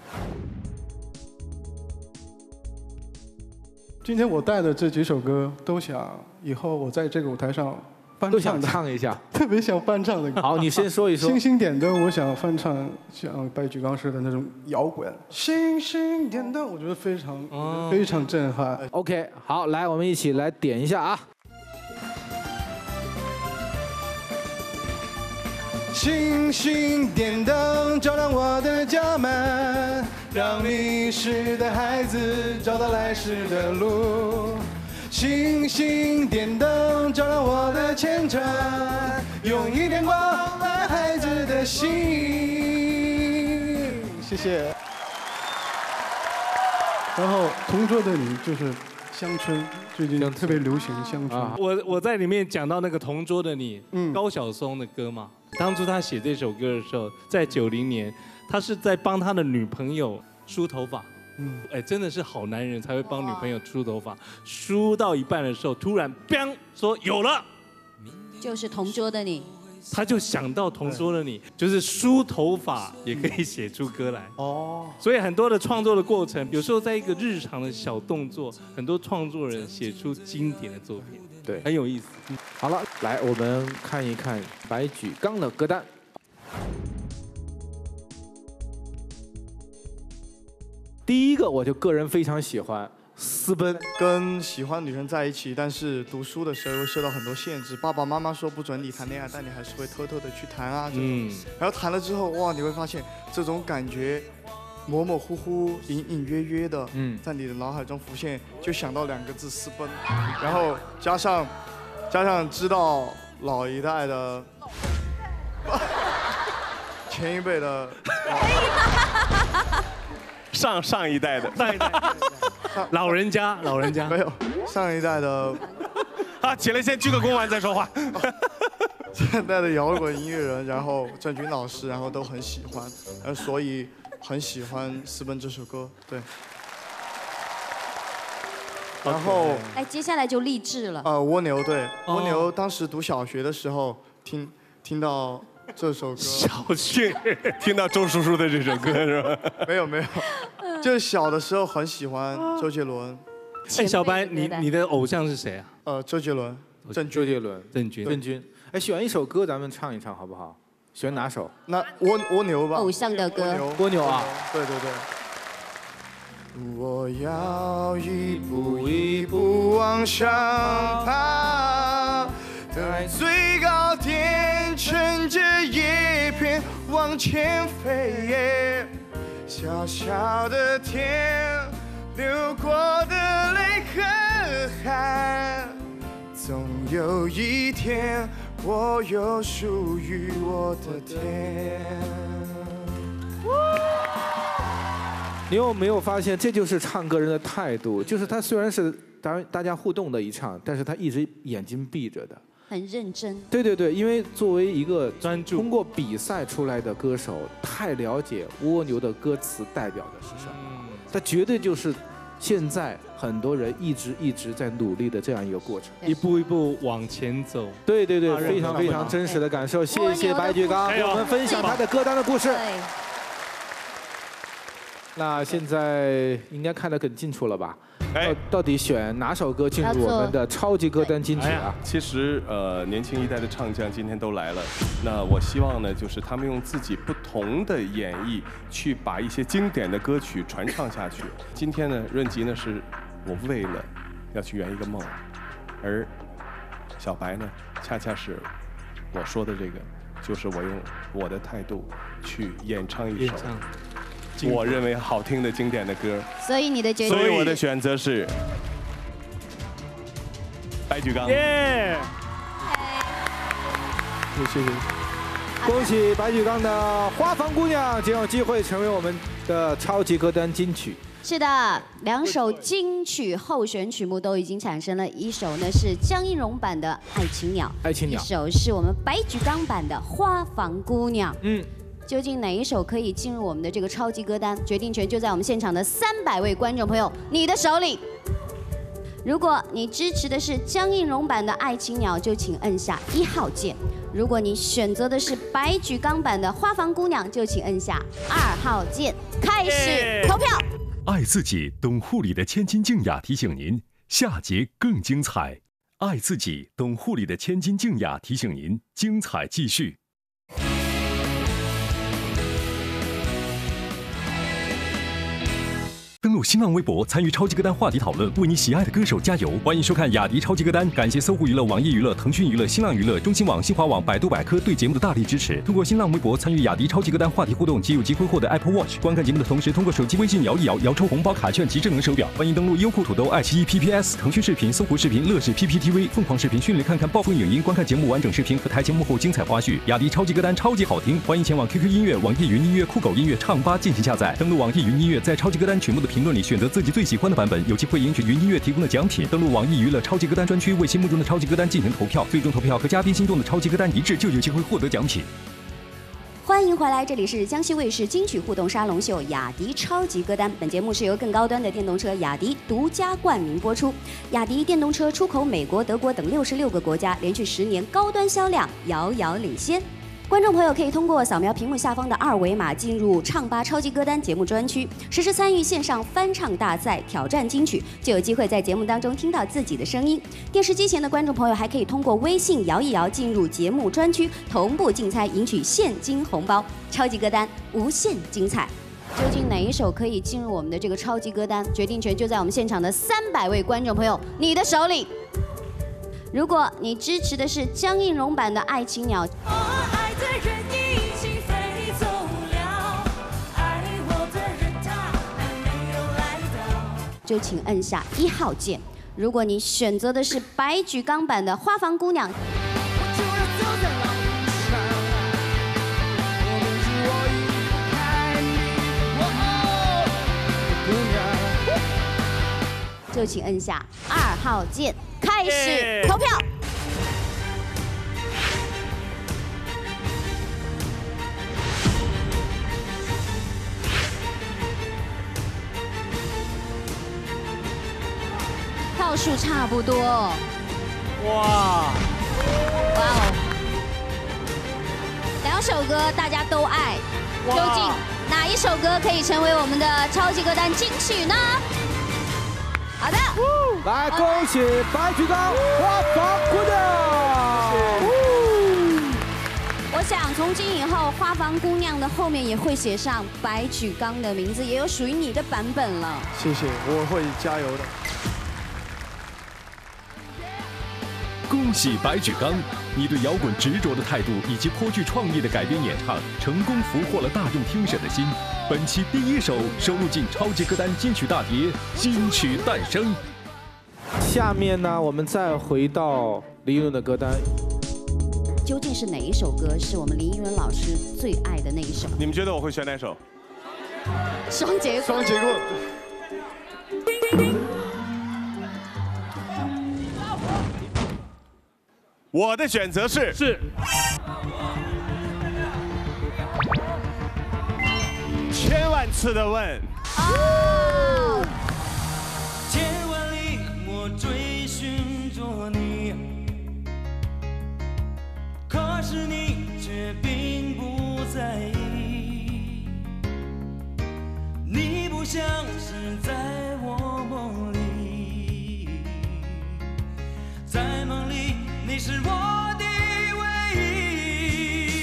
今天我带的这几首歌，都想以后我在这个舞台上翻都想唱一下，特别想翻唱的歌。好你先说一说星星点灯，我想翻唱像白举纲式的那种摇滚。星星点灯，我觉得非常、哦非常震撼。OK，好，来，我们一起来点一下啊。星星点灯，照亮我的家门，让迷失的孩子找到来时的路。星星点灯，照亮我的前程，用一点光暖孩子的心。谢谢。然后，同桌的你就是乡村，最近特别流行乡村。我我在里面讲到那个同桌的你，嗯高晓松的歌嘛。当初他写这首歌的时候，在九零年，他是在帮他的女朋友梳头发。嗯，哎，真的是好男人才会帮女朋友梳头发。梳到一半的时候，突然 biang 说有了，就是同桌的你。他就想到同桌的你，就是梳头发也可以写出歌来。哦，所以很多的创作的过程，有时候在一个日常的小动作，很多创作人写出经典的作品，对，很有意思。好了，来，我们看一看白举纲的歌单。第一个，我就个人非常喜欢私奔，跟喜欢女生在一起，但是读书的时候会受到很多限制。爸爸妈妈说不准你谈恋爱，但你还是会偷偷的去谈啊。这种嗯然后谈了之后，哇，你会发现这种感觉模模糊糊、隐隐约约的，嗯在你的脑海中浮现，就想到两个字私奔，然后加上加上知道老一代的 前一辈的 上上一代的，上一代，老人家，老人家。没有上一代的。啊，起来先鞠个躬完再说话。现代的摇滚音乐人，然后郑钧老师，然后都很喜欢，呃，所以很喜欢《私奔》这首歌，对。然后哎，接下来就励志了。呃，蜗牛对，哦。蜗牛当时读小学的时候听听到这首歌。小学听到周叔叔的这首歌 是吧？没有没有，就是小的时候很喜欢周杰伦。哎，小白，你你的偶像是谁啊？呃，周杰伦，郑周杰伦，郑钧，郑钧。哎，选一首歌，咱们唱一唱好不好？选哪首？那蜗蜗牛吧。偶像的歌。蜗牛啊。对对对。我要一步一步往上爬，在最高往前飞。小小的天，流过的泪和汗，总有一天我有属于我的天。你有没有发现，这就是唱歌人的态度？就是他虽然是大大家互动的一唱，但是他一直眼睛闭着的。很认真。对对对，因为作为一个专注通过比赛出来的歌手，太了解蜗牛的歌词代表的是什么。他绝对就是现在很多人一直一直在努力的这样一个过程，一步一步往前走。对对对，非常非常真实的感受。谢谢白举纲给我们分享他的歌单的故事。那现在应该看得更清楚了吧？哎，到底选哪首歌进入我们的超级歌单金曲啊？其实呃，年轻一代的唱将今天都来了。那我希望呢，就是他们用自己不同的演绎，去把一些经典的歌曲传唱下去。今天呢，润吉呢是我为了要去圆一个梦，而小白呢，恰恰是我说的这个，就是我用我的态度去演唱一首。我认为好听的经典的歌，所以你的决定，所以我的选择是白举纲。耶！谢谢，恭喜白举纲的《花房姑娘》将有机会成为我们的超级歌单金曲。是的，两首金曲候选曲目都已经产生了，一首呢是江映蓉版的《爱情鸟》，爱情鸟，一首是我们白举纲版的《花房姑娘》。嗯。究竟哪一首可以进入我们的这个超级歌单？决定权就在我们现场的三百位观众朋友你的手里。如果你支持的是江映蓉版的《爱情鸟》，就请摁下一号键；如果你选择的是白举纲版的《花房姑娘》，就请摁下二号键。开始投票。爱自己，懂护理的千金静雅提醒您，下节更精彩。爱自己，懂护理的千金静雅提醒您，精彩继续。新浪微博参与超级歌单话题讨论，为你喜爱的歌手加油！欢迎收看雅迪超级歌单，感谢搜狐娱乐、网易娱乐、腾讯娱乐、新浪娱乐、中新网、新华网、百度百科对节目的大力支持。通过新浪微博参与雅迪超级歌单话题互动，即有机会获得 Apple Watch。观看节目的同时，通过手机微信摇一摇，摇抽红包卡券及智能手表。欢迎登录优酷土豆、爱奇艺 PPS、腾讯视频、搜狐视频、乐视 PPTV、凤凰视频、迅雷看看、暴风影音，观看节目完整视频和台前幕后精彩花絮。雅迪超级歌单超级好听，欢迎前往 QQ 音乐、网易云音乐、酷狗音乐、唱吧进行下载。登录网易云音乐，在超级歌单曲目的评论你选择自己。最喜欢的版本有机会赢取云音乐提供的奖品。登录网易娱乐超级歌单专区，为心目中的超级歌单进行投票，最终投票和嘉宾心中的超级歌单一致，就有机会获得奖品。欢迎回来，这里是江西卫视金曲互动沙龙秀雅迪超级歌单。本节目是由更高端的电动车雅迪独家冠名播出。雅迪电动车出口美国、德国等六十六个国家，连续十年高端销量遥遥领先。观众朋友可以通过扫描屏幕下方的二维码进入唱吧超级歌单节目专区，实时参与线上翻唱大赛，挑战金曲，就有机会在节目当中听到自己的声音。电视机前的观众朋友还可以通过微信摇一摇进入节目专区，同步竞猜赢取现金红包。超级歌单无限精彩，究竟哪一首可以进入我们的这个超级歌单？决定权就在我们现场的三百位观众朋友你的手里。如果你支持的是江映蓉版的《爱情鸟》。就请按下一号键。如果你选择的是白举纲版的《花房姑娘》，就请摁下二号键，开始投票。票数差不多，哇，哇哦，两首歌大家都爱，究竟哪一首歌可以成为我们的超级歌单金曲呢？好的，来恭喜白举纲花房姑娘。我想从今以后，花房姑娘的后面也会写上白举纲的名字，也有属于你的版本了。谢谢，我会加油的。恭喜白举纲，你对摇滚执着的态度以及颇具创意的改编演唱，成功俘获了大众听审的心。本期第一首收录进超级歌单金曲大碟，金曲诞生。下面呢，我们再回到林依轮的歌单。究竟是哪一首歌是我们林依轮老师最爱的那一首？你们觉得我会选哪首？双节棍。双节棍。我的选择是是。千万次的问。千万里我追寻着你，可是你却并不在意。你不像是在你是我的唯一。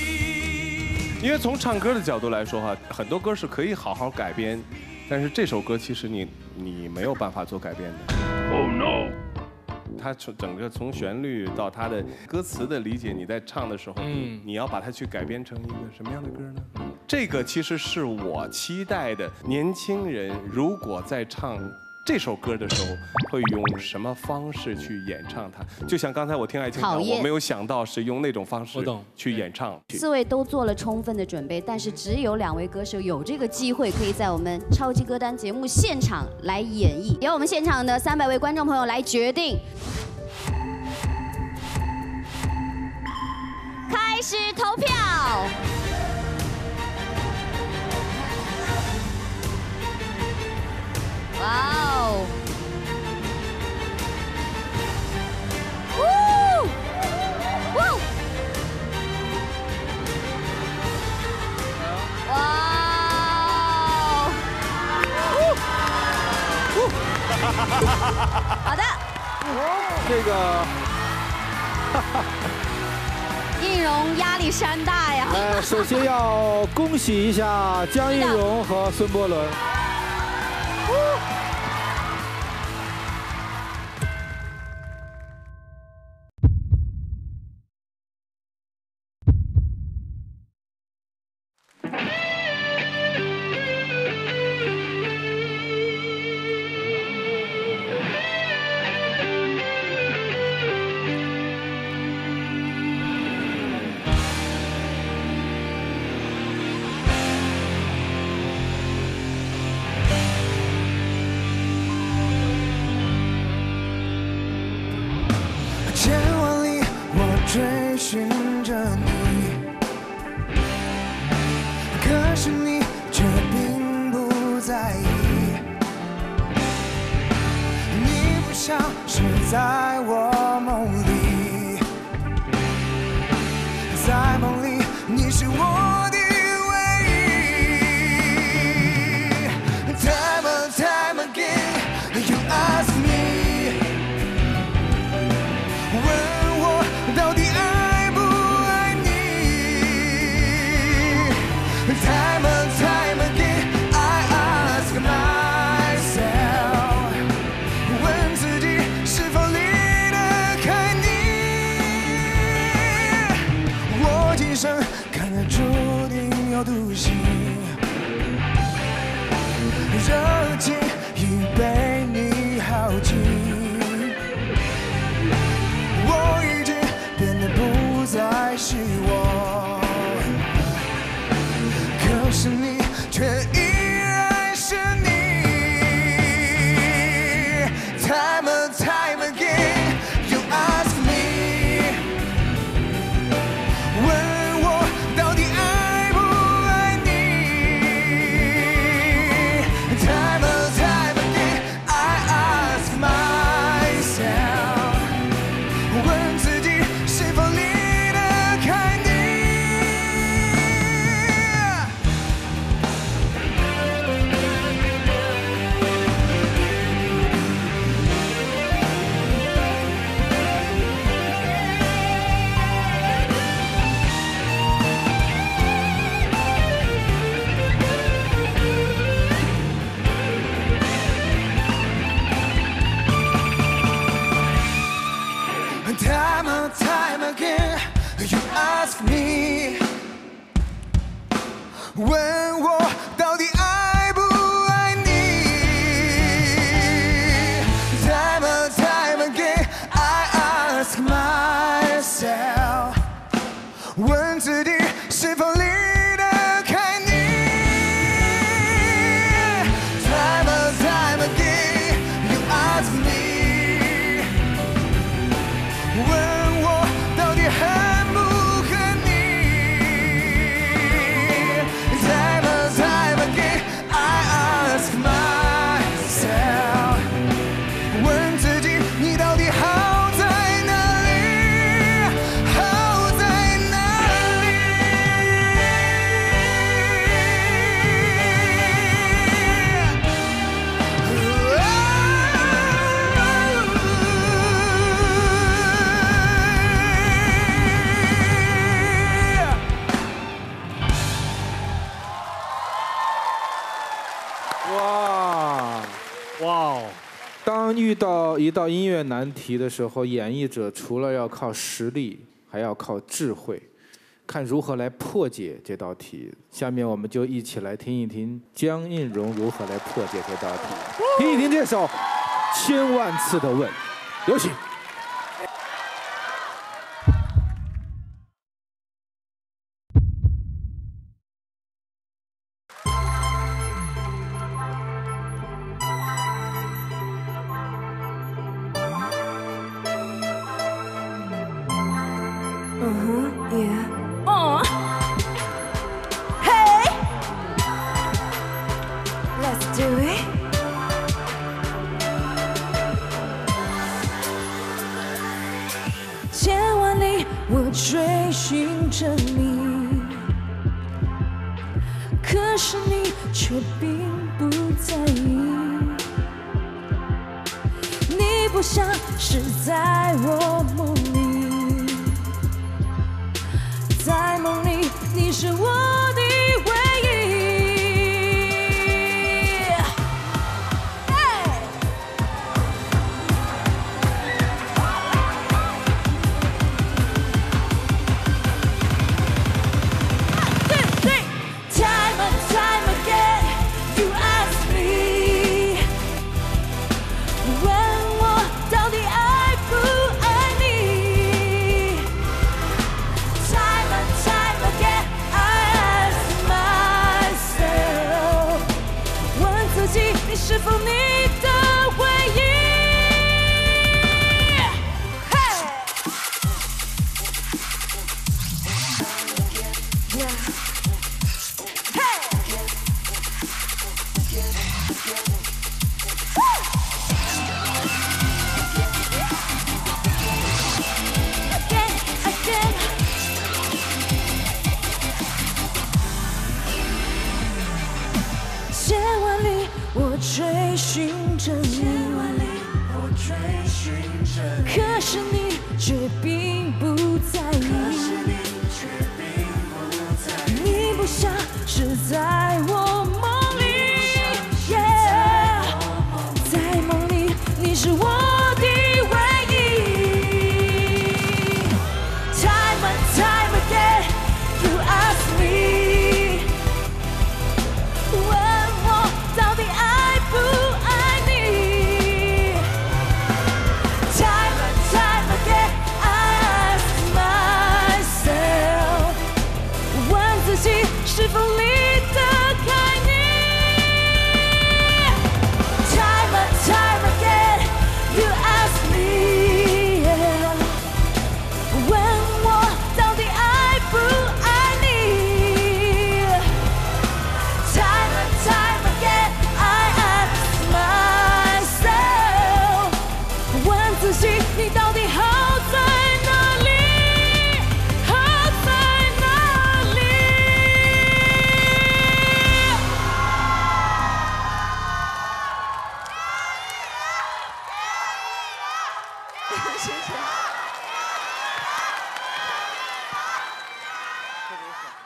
因为从唱歌的角度来说哈，很多歌是可以好好改编，但是这首歌其实你你没有办法做改编的。Oh no！它从整个从旋律到它的歌词的理解，你在唱的时候，嗯你要把它去改编成一个什么样的歌呢？这个其实是我期待的，年轻人如果在唱。这首歌的时候会用什么方式去演唱它？就像刚才我听爱情岛，讨厌我没有想到是用那种方式去演唱。四位都做了充分的准备，但是只有两位歌手有这个机会，可以在我们超级歌单节目现场来演绎，由我们现场的三百位观众朋友来决定。开始投票。哇哦！呜呜！哇哦！好的，这个，应荣压力山大呀。呃，首先要恭喜一下江映蓉和孙博伦。追寻着你，可是你却并不在意。你不像是在我梦里，to do 遇到一道音乐难题的时候，演绎者除了要靠实力，还要靠智慧，看如何来破解这道题。下面我们就一起来听一听江映蓉如何来破解这道题，听一听这首《千万次的问》，有请。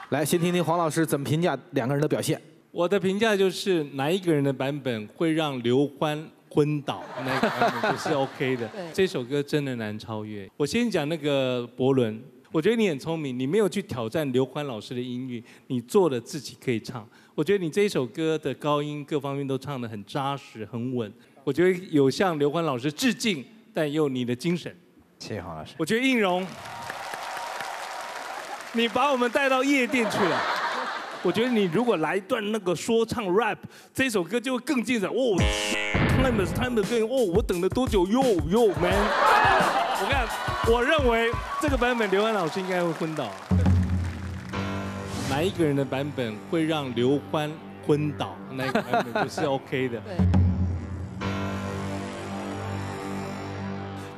来，先听听黄老师怎么评价两个人的表现。我的评价就是哪一个人的版本会让刘欢昏倒，那个版本就是 OK 的 对。这首歌真的难超越。我先讲那个伯伦，我觉得你很聪明，你没有去挑战刘欢老师的音域，你做了自己可以唱。我觉得你这一首歌的高音各方面都唱得很扎实、很稳。我觉得有向刘欢老师致敬，但也有你的精神。谢谢黄老师。我觉得应荣，你把我们带到夜店去了。我觉得你如果来一段那个说唱 rap，这首歌就会更精彩。哦，time is time again。哦，我等了多久？Yo yo man。我看，我认为这个版本刘欢老师应该会昏倒。哪一个人的版本会让刘欢昏倒？那个版本就是 OK 的。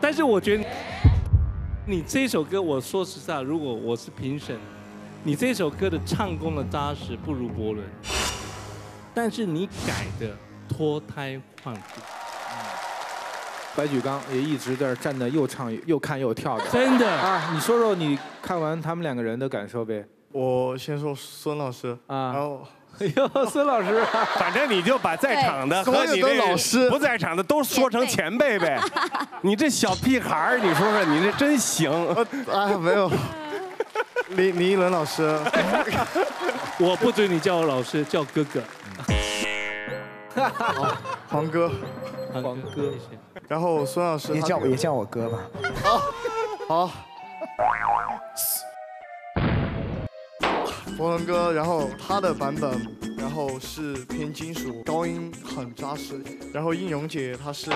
但是我觉得你这首歌，我说实在，如果我是评审，你这首歌的唱功的扎实不如伯伦，但是你改的脱胎换骨。白举纲也一直在这儿站着，又唱又看又跳的，真的啊！你说说你看完他们两个人的感受呗？我先说孙老师，啊，然后哎呦，孙老师，反正你就把在场的所有的和你这老师不在场的都说成前辈呗。你这小屁孩儿，你说说，你这真行。啊，没有，李李一伦老师，我不准你叫我老师，叫哥哥。黄哥，黄哥，然后孙老师也他叫也叫我哥吧。好，好。佛伦哥，然后他的版本，然后是偏金属，高音很扎实。然后应荣姐她是，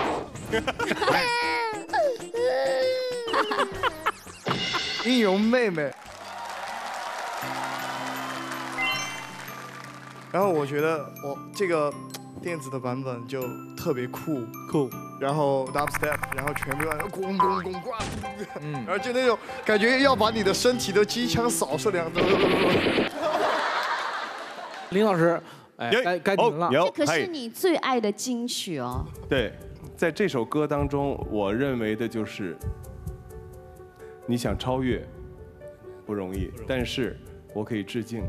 应荣妹妹。然后我觉得我这个电子的版本就特别酷。酷，然后 dubstep，然后全部要咣咣咣咣，嗯，然后就那种感觉要把你的身体都机枪扫射两林老师，哎，该该您了。这可是你最爱的金曲哦。对，在这首歌当中，我认为的就是，你想超越不容易，但是我可以致敬。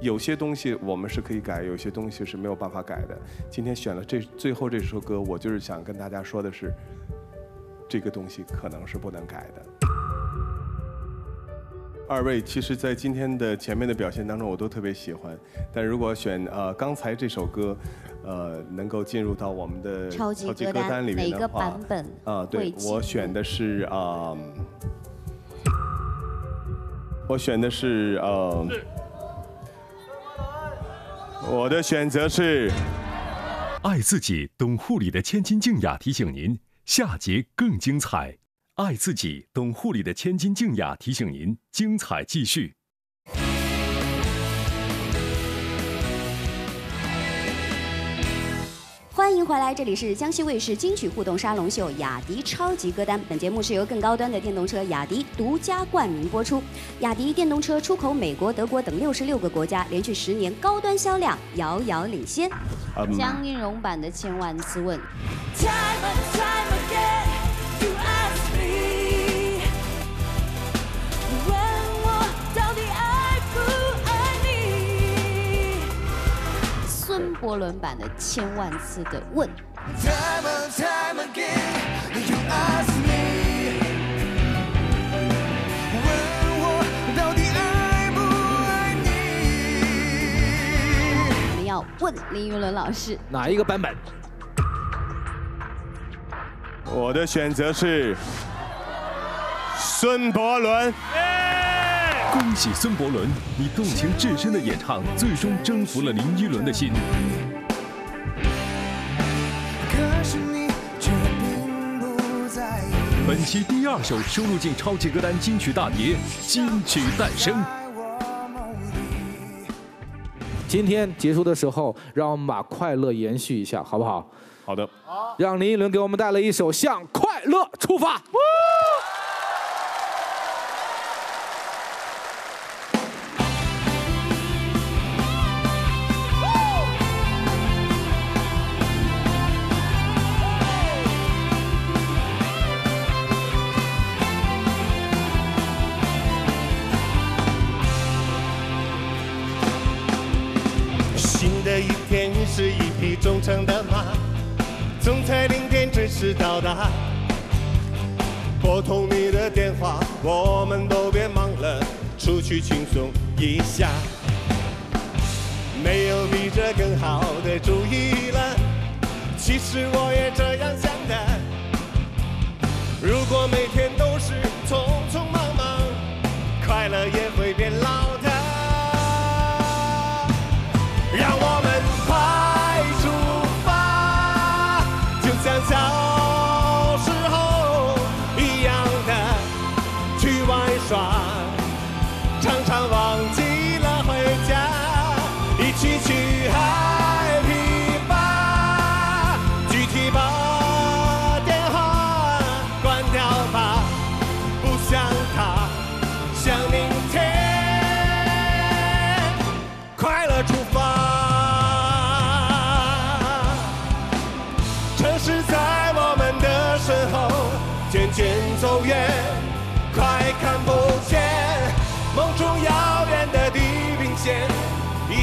有些东西我们是可以改，有些东西是没有办法改的。今天选了这最后这首歌，我就是想跟大家说的是，这个东西可能是不能改的。二位其实，在今天的前面的表现当中，我都特别喜欢。但如果选呃刚才这首歌，呃能够进入到我们的超级歌单歌单里面的话，版本啊、对我选的是啊、我选的是呃，我的选择是爱自己，懂护理的千金静雅提醒您，下节更精彩。爱自己，懂护理的千金静雅提醒您，精彩继续。欢迎回来，这里是江西卫视金曲互动沙龙秀雅迪超级歌单。本节目是由更高端的电动车雅迪独家冠名播出。雅迪电动车出口美国、德国等六十六个国家，连续十年高端销量遥遥领先。江映蓉版的《千万次问》。Time and time again, you ask 孙伯伦版的《千万次的问》。Time and time again, you ask me，问我到底爱不爱你？我们要问林依轮老师，哪一个版本？我的选择是孙伯伦。恭喜孙伯伦，你动情至深的演唱，最终征服了林依轮的心。本期第二首收录进超级歌单金曲大碟《金曲诞生》。今天结束的时候，让我们把快乐延续一下，好不好？好的。让林依轮给我们带来一首《向快乐出发》。总在零点准时到达。拨通你的电话，我们都别忙了，出去轻松一下。没有比这更好的主意了，其实我也这样想的。如果每天都是匆匆忙忙，快乐也会变老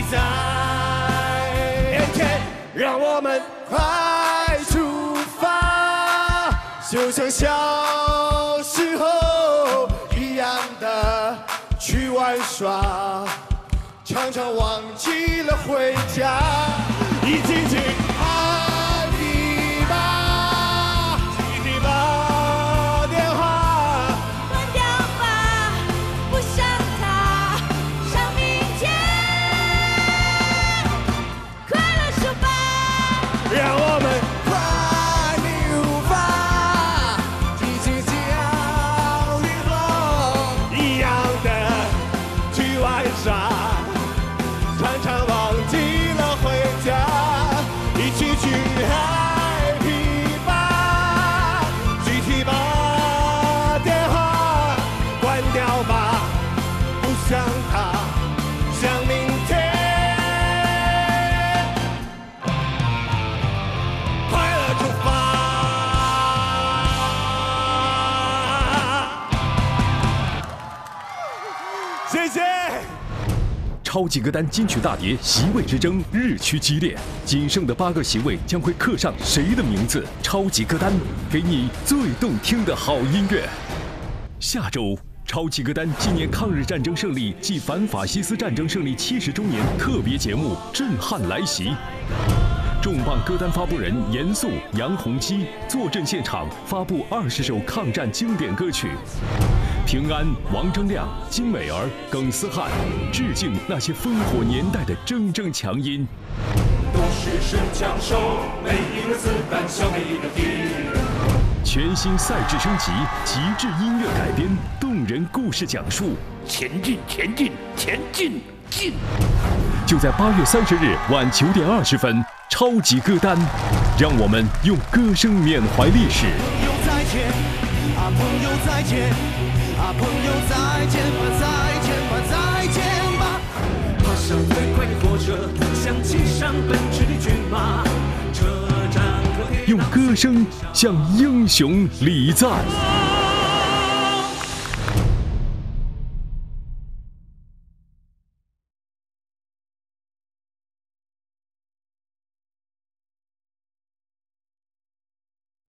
在眼前让我们快出发就像小时候一样的去玩耍常常忘记了回家。超级歌单金曲大碟席位之争日趋激烈，仅剩的八个席位将会刻上谁的名字？超级歌单给你最动听的好音乐。下周，超级歌单纪念抗日战争胜利暨反法西斯战争胜利七十周年特别节目震撼来袭。重磅歌单发布人严肃、杨洪基坐镇现场，发布二十首抗战经典歌曲。平安、王铮亮、金美儿、耿思汉，致敬那些烽火年代的铮铮强音。都是神枪手，每一个子弹消灭一个敌人。全新赛制升级，极致音乐改编，动人故事讲述，前进，前进，前进，进！就在八月三十日晚九点二十分，超级歌单，让我们用歌声缅怀历史。朋友再见，啊朋友再见，啊朋友再见吧，再见吧，再见吧。爬上最快的火车，想骑上奔驰的骏马，车站和铁用歌声向英雄礼赞。